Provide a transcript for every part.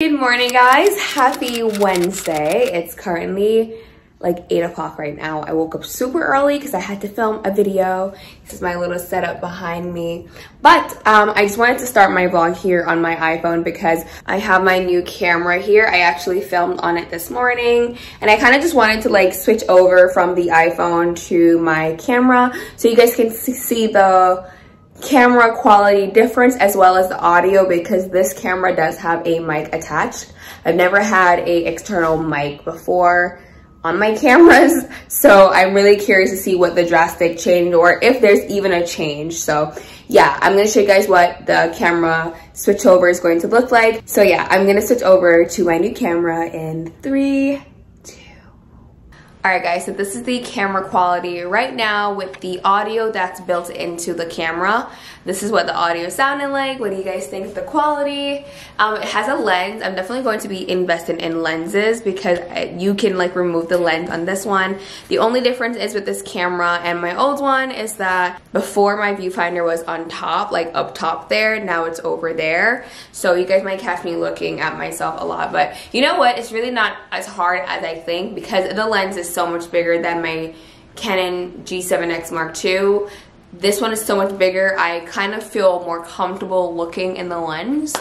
Good morning guys, happy Wednesday. It's currently like 8 o'clock right now. I woke up super early because I had to film a video. This is my little setup behind me. But um, I just wanted to start my vlog here on my iPhone because I have my new camera here. I actually filmed on it this morning and I kind of just wanted to like switch over from the iPhone to my camera so you guys can see the camera quality difference as well as the audio because this camera does have a mic attached. I've never had a external mic before on my cameras. So I'm really curious to see what the drastic change or if there's even a change. So yeah, I'm gonna show you guys what the camera switch over is going to look like. So yeah, I'm gonna switch over to my new camera in three, Alright guys, so this is the camera quality right now with the audio that's built into the camera. This is what the audio sounded like. What do you guys think of the quality? Um, it has a lens. I'm definitely going to be investing in lenses because you can like remove the lens on this one. The only difference is with this camera and my old one is that before my viewfinder was on top, like up top there, now it's over there. So you guys might catch me looking at myself a lot, but you know what? It's really not as hard as I think because the lens is so much bigger than my Canon G7X Mark II. This one is so much bigger. I kind of feel more comfortable looking in the lens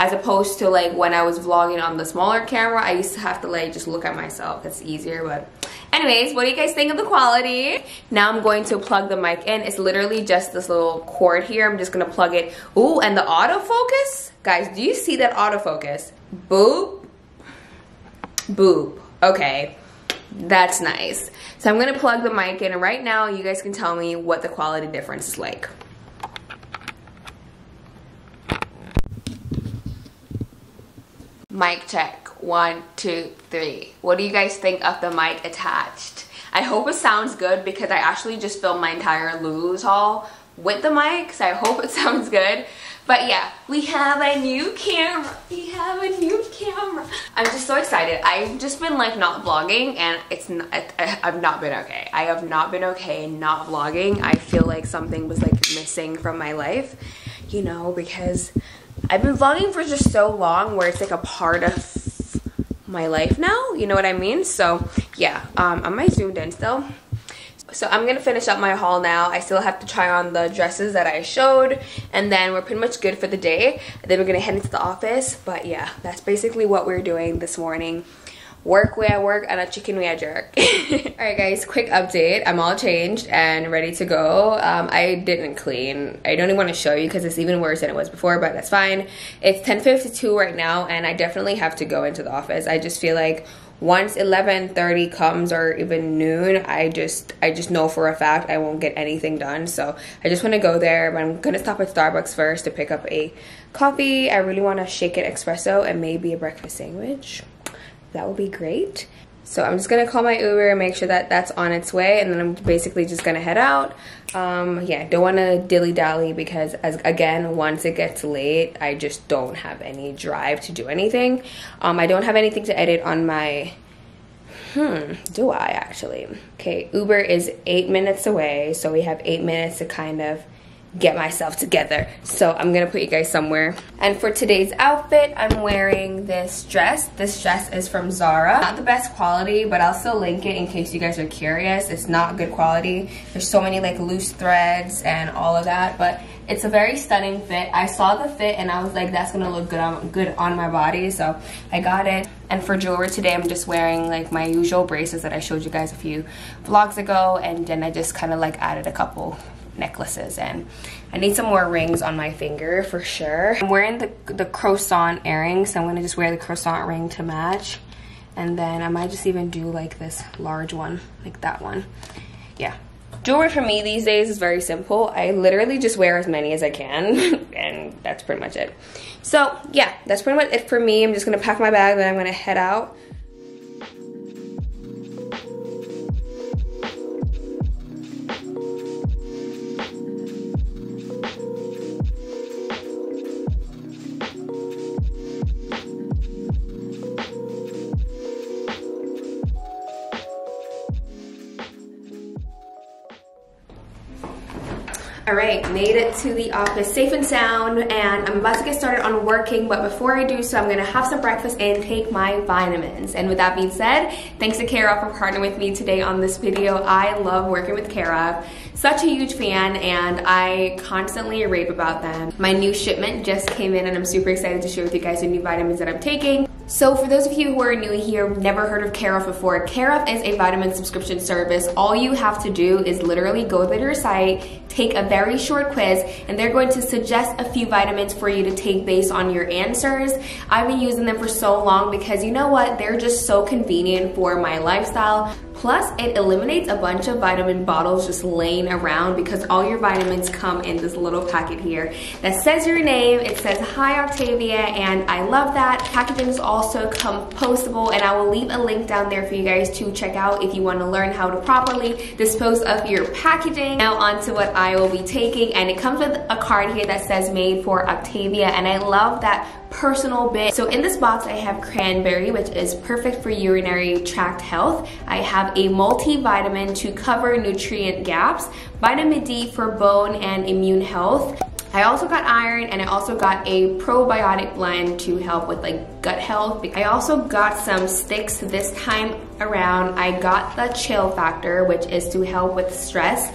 as opposed to like when I was vlogging on the smaller camera, I used to have to like just look at myself. It's easier, but anyways, what do you guys think of the quality? Now I'm going to plug the mic in. It's literally just this little cord here. I'm just gonna plug it. Ooh, and the autofocus? Guys, do you see that autofocus? Boop, boop. Okay, that's nice. So I'm gonna plug the mic in and right now you guys can tell me what the quality difference is like. Mic check, one, two, three. What do you guys think of the mic attached? I hope it sounds good because I actually just filmed my entire Lulu's haul with the mic, so I hope it sounds good. But yeah, we have a new camera. We have a new camera. I'm just so excited. I've just been like not vlogging and it's not, I, I've not been okay. I have not been okay not vlogging. I feel like something was like missing from my life, you know, because I've been vlogging for just so long where it's like a part of my life now. You know what I mean? So yeah, um, am I zoomed in still? So I'm going to finish up my haul now. I still have to try on the dresses that I showed. And then we're pretty much good for the day. Then we're going to head into the office. But yeah, that's basically what we're doing this morning. Work where I work and a chicken where I jerk. Alright guys, quick update. I'm all changed and ready to go. Um, I didn't clean. I don't even want to show you because it's even worse than it was before, but that's fine. It's 10.52 right now and I definitely have to go into the office. I just feel like once 11:30 comes or even noon, I just I just know for a fact I won't get anything done. So I just want to go there, but I'm gonna stop at Starbucks first to pick up a coffee. I really want to shaken espresso and maybe a breakfast sandwich. That would be great. So I'm just gonna call my Uber and make sure that that's on its way and then I'm basically just gonna head out. Um, yeah, don't wanna dilly dally because as again, once it gets late, I just don't have any drive to do anything. Um, I don't have anything to edit on my, hmm, do I actually? Okay, Uber is eight minutes away, so we have eight minutes to kind of get myself together. So I'm gonna put you guys somewhere. And for today's outfit, I'm wearing this dress. This dress is from Zara. Not the best quality, but I'll still link it in case you guys are curious. It's not good quality. There's so many like loose threads and all of that, but it's a very stunning fit. I saw the fit and I was like, that's gonna look good on, good on my body, so I got it. And for jewelry today, I'm just wearing like my usual braces that I showed you guys a few vlogs ago, and then I just kind of like added a couple necklaces and I need some more rings on my finger for sure. I'm wearing the, the croissant earrings so I'm gonna just wear the croissant ring to match. And then I might just even do like this large one like that one. Yeah. Jewelry for me these days is very simple. I literally just wear as many as I can and that's pretty much it. So yeah that's pretty much it for me. I'm just gonna pack my bag then I'm gonna head out All right, made it to the office safe and sound and I'm about to get started on working, but before I do so, I'm gonna have some breakfast and take my vitamins. And with that being said, thanks to of for partnering with me today on this video. I love working with of. Such a huge fan and I constantly rave about them. My new shipment just came in and I'm super excited to share with you guys the new vitamins that I'm taking. So for those of you who are new here, never heard of Care of before, Care of is a vitamin subscription service. All you have to do is literally go to their site, take a very short quiz, and they're going to suggest a few vitamins for you to take based on your answers. I've been using them for so long because you know what? They're just so convenient for my lifestyle. Plus, it eliminates a bunch of vitamin bottles just laying around because all your vitamins come in this little packet here that says your name, it says Hi Octavia, and I love that. Packaging is also compostable, and I will leave a link down there for you guys to check out if you want to learn how to properly dispose of your packaging. Now onto what I will be taking, and it comes with a card here that says made for Octavia, and I love that personal bit. So in this box, I have cranberry, which is perfect for urinary tract health. I have a multivitamin to cover nutrient gaps, vitamin D for bone and immune health. I also got iron and I also got a probiotic blend to help with like gut health. I also got some sticks this time around. I got the chill factor, which is to help with stress.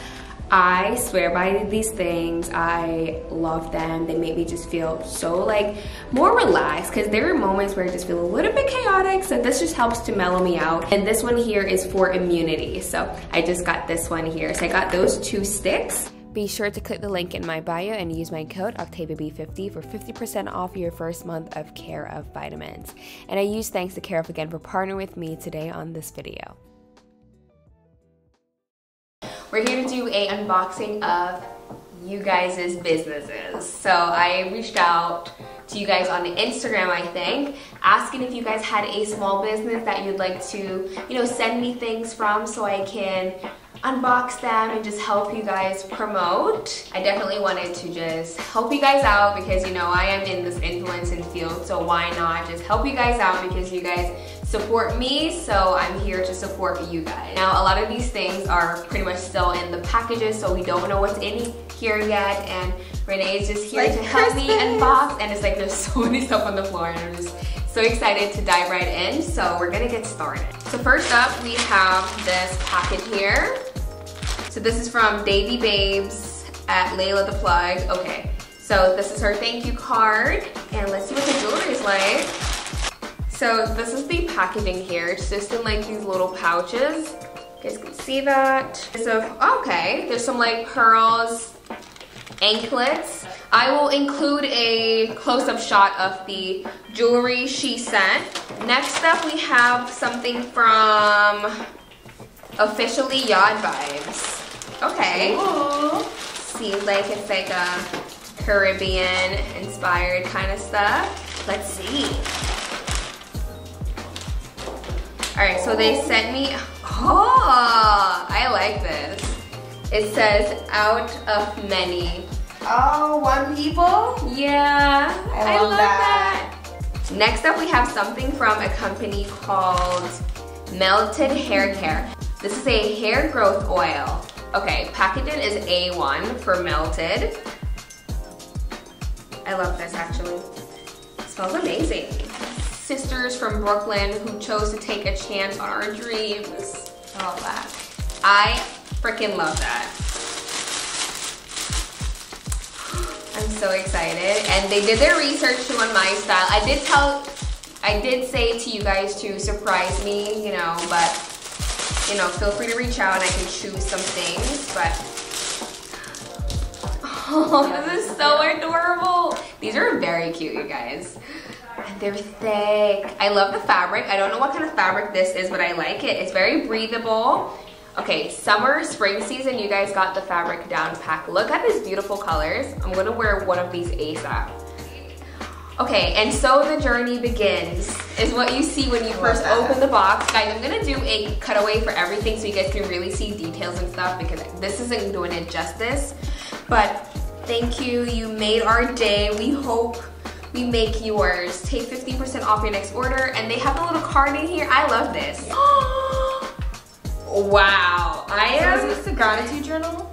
I swear by these things. I love them. They make me just feel so like more relaxed because there are moments where I just feel a little bit chaotic. So this just helps to mellow me out. And this one here is for immunity. So I just got this one here. So I got those two sticks. Be sure to click the link in my bio and use my code OctaviaB50 for 50% off your first month of Care of Vitamins. And I use thanks to Care of again for partnering with me today on this video. We're here to do a unboxing of you guys' businesses. So I reached out to you guys on Instagram, I think, asking if you guys had a small business that you'd like to, you know, send me things from so I can unbox them and just help you guys promote. I definitely wanted to just help you guys out because you know I am in this influencing field so why not just help you guys out because you guys support me so I'm here to support you guys. Now a lot of these things are pretty much still in the packages so we don't know what's in here yet and Renee is just here like to help Christmas. me unbox and it's like there's so many stuff on the floor and I'm just so excited to dive right in so we're gonna get started. So first up we have this packet here so this is from Davy Babes at Layla the Plug. Okay, so this is her thank you card. And let's see what the jewelry is like. So this is the packaging here. It's just in like these little pouches. You guys can see that. So, okay, there's some like pearls, anklets. I will include a close-up shot of the jewelry she sent. Next up, we have something from Officially Yawd Vibes. Okay. Seems like it's like a Caribbean inspired kind of stuff. Let's see. All right, so they sent me, oh, I like this. It says out of many. Oh, one people? Yeah, I love, I love that. that. Next up, we have something from a company called Melted Hair Care. This is a hair growth oil. Okay, packaging is A1 for melted. I love this actually. It smells amazing. Sisters from Brooklyn who chose to take a chance on our dreams. I love that. I freaking love that. I'm so excited. And they did their research too on my style. I did tell, I did say to you guys to surprise me, you know, but you know, feel free to reach out and I can choose some things, but oh, this is so adorable. These are very cute, you guys. They're thick. I love the fabric. I don't know what kind of fabric this is, but I like it. It's very breathable. Okay, summer, spring season, you guys got the fabric down pack. Look at these beautiful colors. I'm gonna wear one of these ASAP. Okay, and so the journey begins is what you see when you first open the box. Guys, I'm gonna do a cutaway for everything so you guys can really see details and stuff because this isn't doing it justice. But thank you, you made our day. We hope we make yours. Take 15% off your next order and they have a little card in here. I love this. wow, I am. So is this a gratitude journal?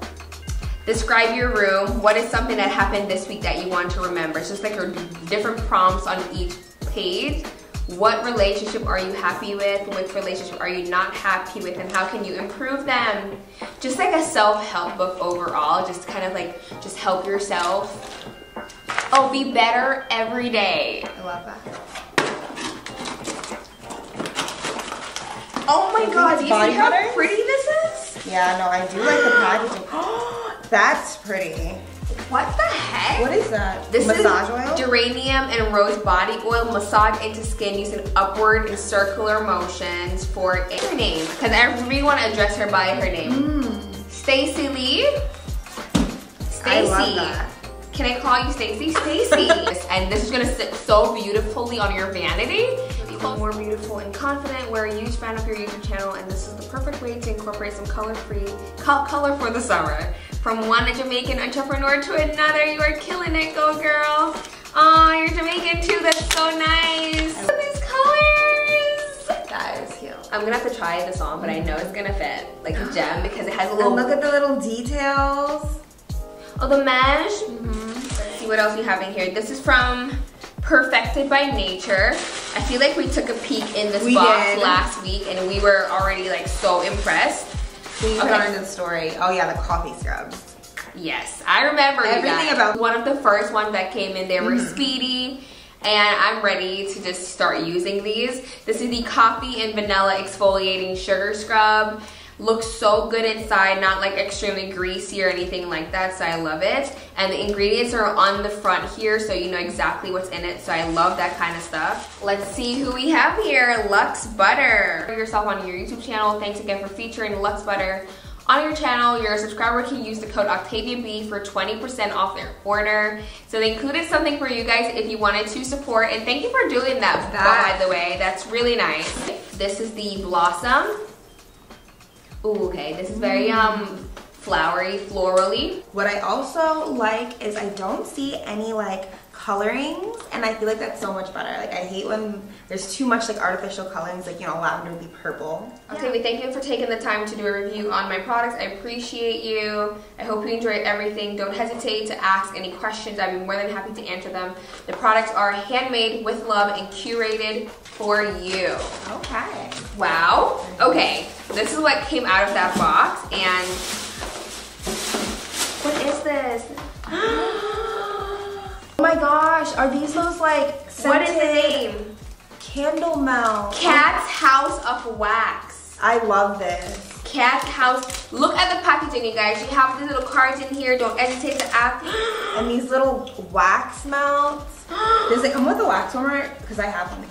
Describe your room. What is something that happened this week that you want to remember? It's just like your different prompts on each page. What relationship are you happy with? Which relationship are you not happy with? And how can you improve them? Just like a self-help book overall. Just kind of like, just help yourself. Oh, be better every day. I love that. Oh my god, do you see how pretty this is? Yeah, no, I do like the packaging. That's pretty. What the heck? What is that? This Massage is oil? geranium and rose body oil massage into skin using upward and circular motions for her name. Because I really want to address her by her name. Hmm. Stacy Lee. Stacy. I love that. Can I call you Stacy? Stacy. and this is gonna sit so beautifully on your vanity. Become more beautiful and confident. We're a huge fan of your YouTube channel, and this is the perfect way to incorporate some color-free, co- color for the summer. From one Jamaican entrepreneur to another, you are killing it, go girl. Oh, you're Jamaican too. That's so nice. Look at these colors. Is cute. I'm gonna have to try this on, but I know it's gonna fit like a gem because it has a And little. look at the little details. Oh, the mesh. Let's see what else we have in here. This is from Perfected by Nature. I feel like we took a peek in this We box did. last week and we were already like so impressed. We Okay. on the story? Oh yeah, the coffee scrubs. Yes, I remember Everything about- one of the first ones that came in. There were Mhm. speedy, and I'm ready to just start using these. This is the coffee and vanilla exfoliating sugar scrub. Looks so good inside, not like extremely greasy or anything like that, so I love it. And the ingredients are on the front here, so you know exactly what's in it, so I love that kind of stuff. Let's see who we have here, Lux Butter. Yourself on your YouTube channel. Thanks again for featuring Lux Butter on your channel, your subscriber can use the code OctaviaB for 20% off their order. So they included something for you guys if you wanted to support. And thank you for doing that, That- by the way. That's really nice. This is the Blossom. Ooh, okay. This is very um flowery, florally. What I also like is I don't see any like colorings and I feel like that's so much better. Like I hate when there's too much like artificial colorings like you know lavender would be purple. Okay, we thank you for taking the time to do a review on my products. I appreciate you. I hope you enjoyed everything. Don't hesitate to ask any questions. I'd be more than happy to answer them. The products are handmade with love and curated for you. Okay. Wow. Okay, this is what came out of that box, and what is this? oh my gosh, are these those like What is the name? Candle melt. Cat's House of Wax. I love this. Cat's House. Look at the packaging, you guys. You have these little cards in here. Don't hesitate to ask. And these little wax melts. Does it come with a wax warmer? Because I have one.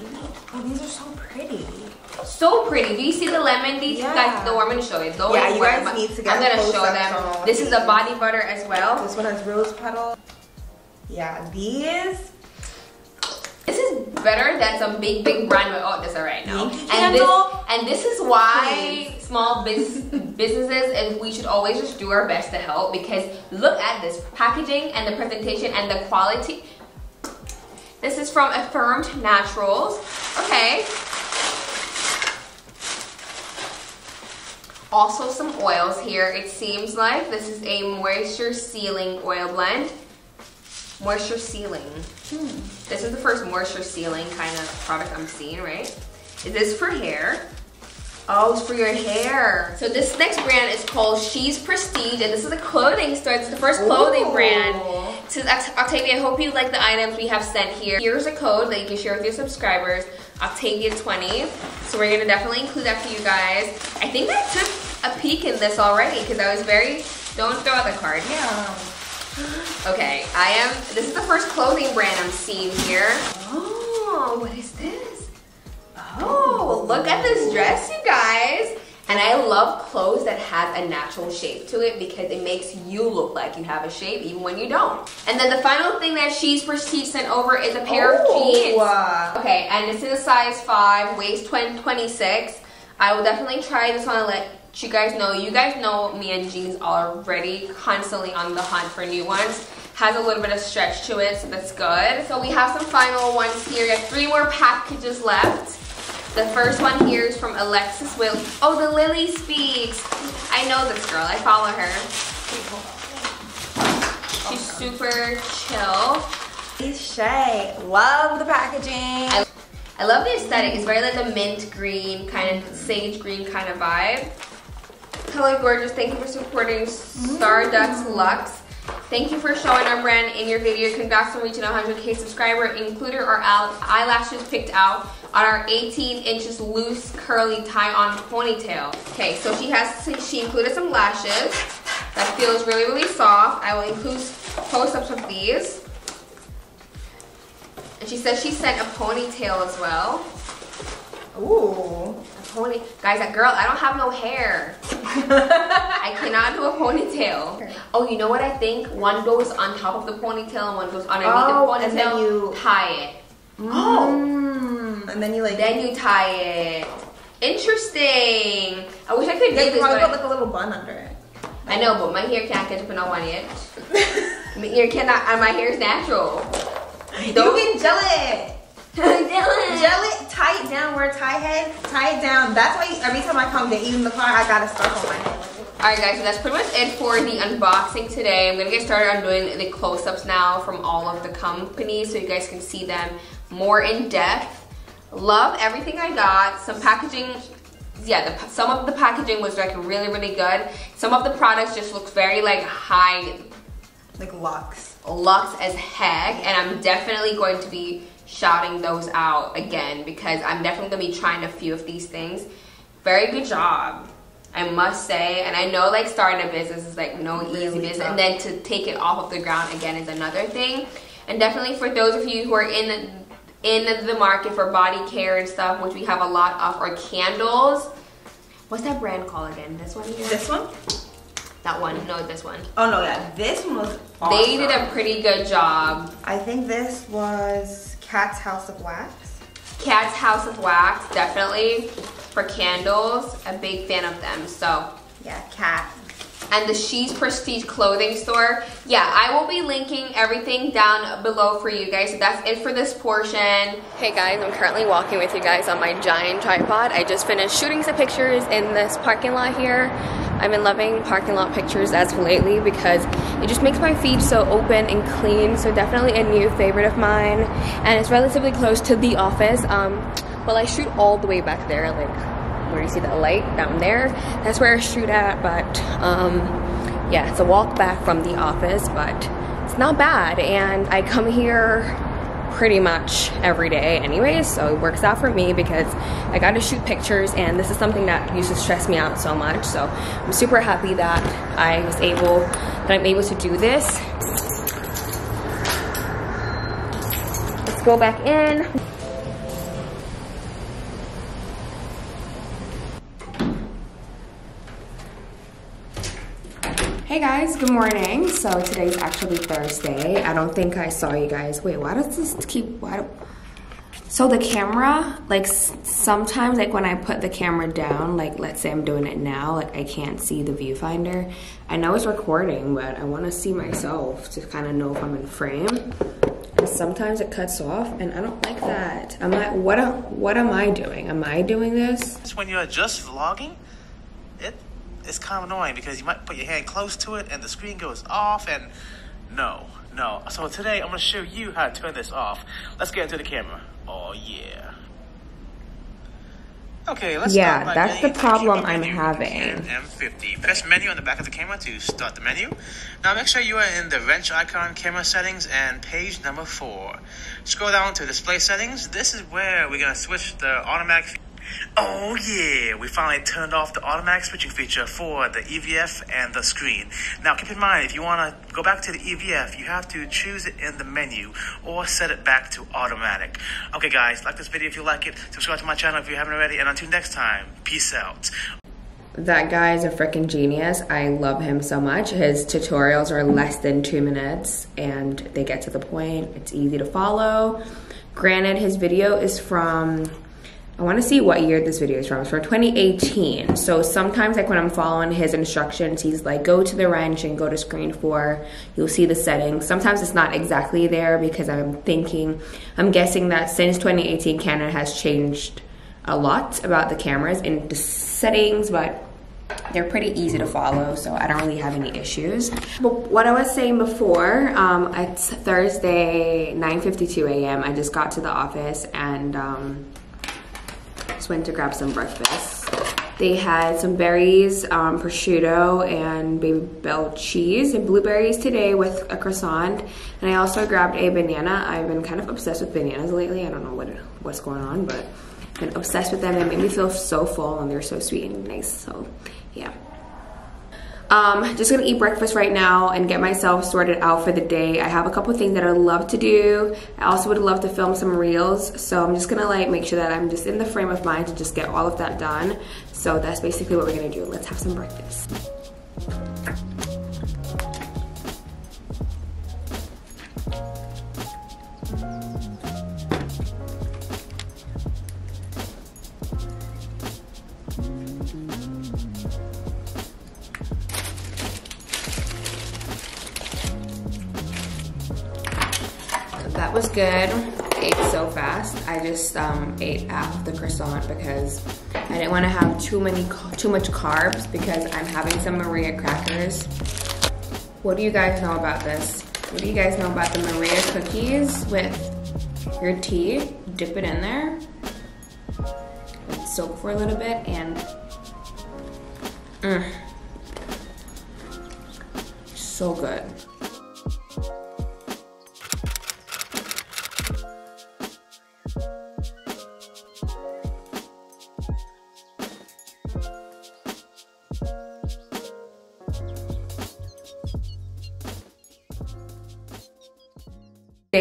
Oh, these are so pretty. So pretty. Do you see the lemon? These Yeah. guys, me to show it. Don't Yeah, you guys need to get I'm gonna show them. This is a body butter as well. This one has rose petal. Yeah, these. This is better than some big, big brand. Oh, that's alright now. And this, and this is why small business, businesses and we should always just do our best to help because look at this packaging and the presentation and the quality. This is from Affirmed Naturals. Okay. Also some oils here. It seems like this is a moisture sealing oil blend. Moisture sealing. This is the first moisture sealing kind of product I'm seeing, right? Is this for hair? Oh, it's for your hair. So this next brand is called She's Prestige, and this is a clothing store. It's the first clothing Ooh. brand. So Oct- Octavia, I hope you like the items we have sent here. Here's a code that you can share with your subscribers, Octavia20. So we're gonna definitely include that for you guys. I think I took a peek in this already because I was very, don't throw out the card. Yeah. Okay, I am, this is the first clothing brand I'm seeing here. Oh, what is this? Oh, look at this dress, you guys. And I love clothes that have a natural shape to it because it makes you look like you have a shape even when you don't. And then the final thing that She's Prestige sent over is a pair of Oh, jeans. uh, Okay, and this is a size 5, waist 20, 26. I will definitely try this on you guys know. You guys know me and jeans already, constantly on the hunt for new ones. Has a little bit of stretch to it, so that's good. So we have some final ones here. We have three more packages left. The first one here is from Alexis Will. Oh, the Lily Speaks. I know this girl. I follow her. She's super chill. She's shay, love the packaging. I, I love the aesthetic. It's very like a mint green, kind of sage green kind of vibe. Hello gorgeous, thank you for supporting Stardust Luxe. Thank you for showing our brand in your video. Congrats on reaching 100k subscriber. Included our eyelashes picked out on our 18 inches loose curly tie-on ponytail. Okay, so she has she included some lashes that feels really really soft. I will include close-ups of these. And she says she sent a ponytail as well. Ooh. Pony. Guys, that girl, I don't have no hair. I cannot do a ponytail. Oh, you know what I think? One goes on top of the ponytail and one goes underneath Oh, the ponytail. and then you- tie it. Oh. Mm. And then you like. Then you tie it. Interesting. I wish I could do yeah, you this, probably but put like a little bun under it. I know, but my hair can't catch up in a one inch. my hair cannot, and my hair is natural. You can gel it. Gel it, tie it down where tie head, tie it down. That's why every time I come to eat in the car, I got a scarf on my head. Alright guys, so that's pretty much it for the unboxing today. I'm gonna get started on doing the close-ups now from all of the companies so you guys can see them more in depth. Love everything I got. Some packaging, yeah, the, some of the packaging was like really, really good. Some of the products just look very like high Like Lux. luxe as heck and I'm definitely going to be shouting those out again because I'm definitely gonna be trying a few of these things. Very good job. I must say, and I know like starting a business is like no easy business, tough. and then to take it off of the ground again is another thing. And definitely for those of you who are in in the market for body care and stuff, which we have a lot of, or candles. What's that brand called again? This one here? This one? That one? No, this one. Oh no, yeah, this one was. Awesome. They did a pretty good job. I think this was Cat's House of Wax. Cat's House of Wax, definitely for candles. A big fan of them. So, Yeah, Cat. and the She's Prestige clothing store. Yeah, I will be linking everything down below for you guys. So that's it for this portion. Hey guys, I'm currently walking with you guys on my giant tripod. I just finished shooting some pictures in this parking lot here. I've been loving parking lot pictures as of lately because it just makes my feed so open and clean. So definitely a new favorite of mine. And it's relatively close to the office. Um, well, I shoot all the way back there, like where you see that light down there. That's where I shoot at, but um, yeah, it's a walk back from the office, but it's not bad. And I come here pretty much every day anyways, so it works out for me because I got to shoot pictures and this is something that used to stress me out so much. So I'm super happy that I was able, that I'm able to do this. Let's go back in. Hey guys, good morning. So today's actually Thursday. I don't think I saw you guys. Wait, why does this keep, why do, so the camera, like sometimes like when I put the camera down, like let's say I'm doing it now, like I can't see the viewfinder. I know it's recording, but I want to see myself to kind of know if I'm in frame. And sometimes it cuts off and I don't like that. I'm like, what what am I doing? Am I doing this? When you're just vlogging, it's kind of annoying because you might put your hand close to it and the screen goes off and no, no. So today I'm gonna show you how to turn this off. Let's get into the camera. Oh yeah. Okay, let's Yeah, that's the problem I'm having. M50. Press menu on the back of the camera to start the menu. Now make sure you are in the wrench icon, camera settings, and page number four. Scroll down to display settings. This is where we're gonna switch the automatic. Oh yeah, we finally turned off the automatic switching feature for the EVF and the screen. Now keep in mind, if you wanna go back to the EVF, you have to choose it in the menu or set it back to automatic. Okay guys, like this video if you like it, subscribe to my channel if you haven't already, and until next time, peace out. That guy is a freaking genius. I love him so much. His tutorials are less than two minutes and they get to the point. It's easy to follow. Granted, his video is from, I want to see what year this video is from. It's from 2018. So sometimes, like when I'm following his instructions, he's like, go to the wrench and go to screen four. You'll see the settings. Sometimes it's not exactly there because I'm thinking, I'm guessing that since 2018, Canon has changed a lot about the cameras and the settings, but they're pretty easy to follow, so I don't really have any issues. But what I was saying before, um, it's Thursday, 9.52 a.m. I just got to the office and um, just went to grab some breakfast. They had some berries, um, prosciutto, and Babybel cheese and blueberries today with a croissant. And I also grabbed a banana. I've been kind of obsessed with bananas lately. I don't know what what's going on, but I've been obsessed with them. They made me feel so full and they're so sweet and nice. So yeah. Um, just gonna eat breakfast right now and get myself sorted out for the day. I have a couple things that I love to do. I also would love to film some reels. So I'm just gonna like make sure that I'm just in the frame of mind to just get all of that done. So that's basically what we're gonna do. Let's have some breakfast. Good. ate so fast. I just um, ate half the croissant because I didn't want to have too many too much carbs because I'm having some Maria crackers. What do you guys know about this? What do you guys know about the Maria cookies with your tea? Dip it in there, soak for a little bit, and mm, so good.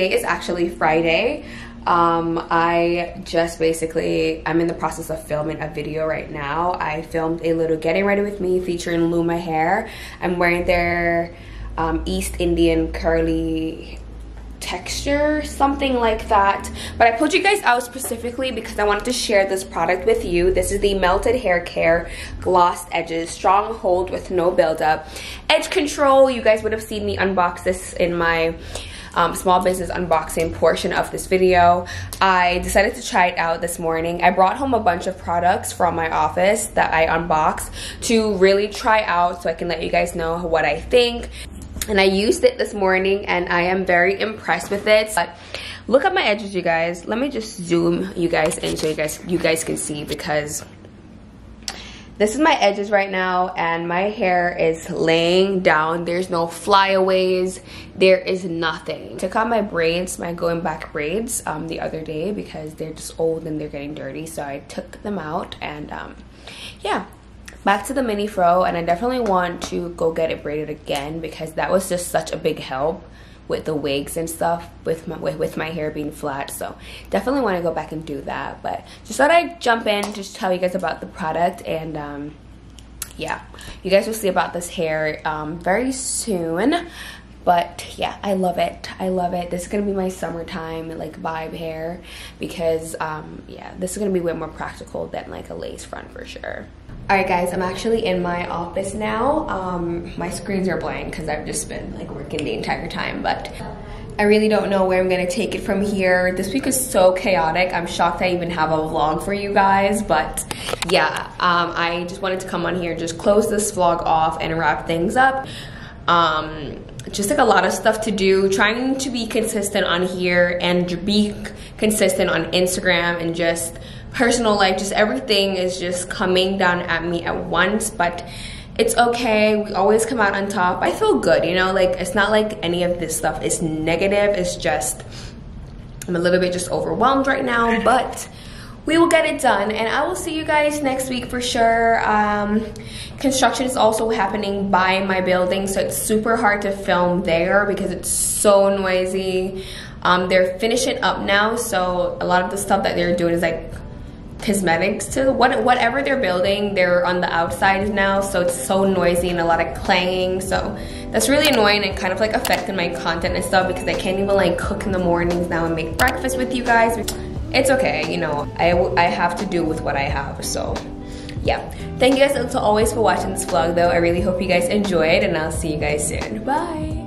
Today is actually Friday. Um, I just basically, I'm in the process of filming a video right now. I filmed a little getting ready with me featuring Luma hair. I'm wearing their um, East Indian curly texture, something like that. But I pulled you guys out specifically because I wanted to share this product with you. This is the Melted Hair Care Glossed Edges Strong Hold with No Buildup. Edge Control, you guys would have seen me unbox this in my um, small business unboxing portion of this video. I decided to try it out this morning. I brought home a bunch of products from my office that I unboxed to really try out so I can let you guys know what I think. And I used it this morning and I am very impressed with it. But look at my edges, you guys. Let me just zoom you guys in so you guys you guys can see because this is my edges right now and my hair is laying down. There's no flyaways. There is nothing. Took out my braids, my going back braids um, the other day because they're just old and they're getting dirty. So I took them out and um, yeah, back to the mini fro and I definitely want to go get it braided again because that was just such a big help with the wigs and stuff with my with, with my hair being flat. So definitely want to go back and do that but just thought I'd jump in just tell you guys about the product and um, yeah. You guys will see about this hair um, very soon but yeah i love it. I love it. This is gonna be my summertime like vibe hair because um yeah this is gonna be way more practical than like a lace front for sure Alright guys, I'm actually in my office now. Um, my screens are blank because I've just been like working the entire time, but I really don't know where I'm gonna take it from here. This week is so chaotic. I'm shocked I even have a vlog for you guys, but yeah, um, I just wanted to come on here, just close this vlog off and wrap things up. Um, just like a lot of stuff to do, trying to be consistent on here and be consistent on Instagram and just personal life, just everything is just coming down at me at once, but it's okay. We always come out on top. I feel good, you know, like it's not like any of this stuff is negative. It's just, I'm a little bit just overwhelmed right now, but we will get it done and I will see you guys next week for sure. Um, construction is also happening by my building, so it's super hard to film there because it's so noisy. Um, they're finishing up now, so a lot of the stuff that they're doing is like cosmetics to what, whatever they're building they're on the outside now so it's so noisy and a lot of clanging so that's really annoying and kind of like affecting my content and stuff because I can't even like cook in the mornings now and make breakfast with you guys. It's okay you know I, I have to do with what I have so yeah. Thank you guys so always for watching this vlog though. I really hope you guys enjoyed and I'll see you guys soon. Bye